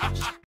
Hey.